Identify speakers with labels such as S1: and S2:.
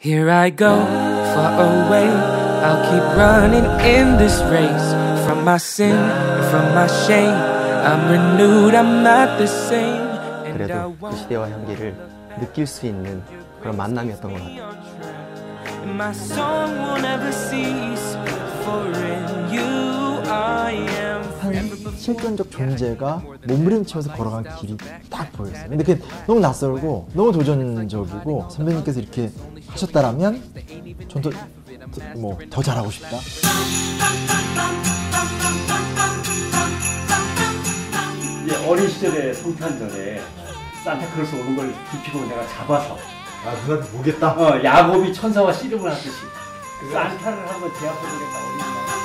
S1: Here I go, far away. I'll keep running in this race from my sin, from my shame. I'm renewed, I'm not the same. And I
S2: 그래도 그
S1: won't
S2: 시대와 향기를 느낄 수 있는 그런 만남이었던 것 같아요.
S3: 실존적 존재가 몸부림치면서 걸어간 길이 딱 보였어요. 근데 그게 너무 낯설고 너무 도전적이고 선배님께서 이렇게 하셨다라면 전 더 뭐더 잘하고 싶다.
S4: 이제 어린 시절에 성탄절에 산타클로스 오는 걸 기피고 내가 잡아서
S3: 아 누나한테 보겠다.
S4: 어, 야곱이 천사와 씨름을 하듯이 산타를 한번 제압해보겠다 어린 날